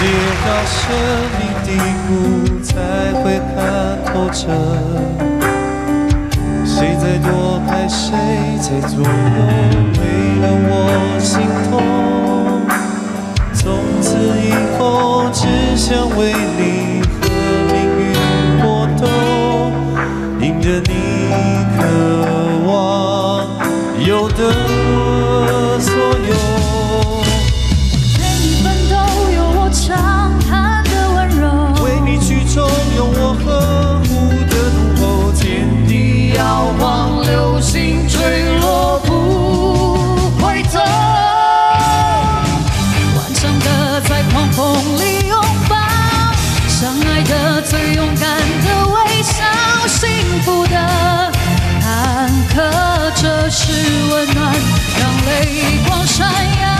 跌到生命低谷，才会看透彻。谁在躲开，谁在左右，为了我心痛。从此以后，只想为你和命运搏斗，赢得你渴望有的风里拥抱，相爱的最勇敢的微笑，幸福的坎坷，这是温暖，让泪光闪耀。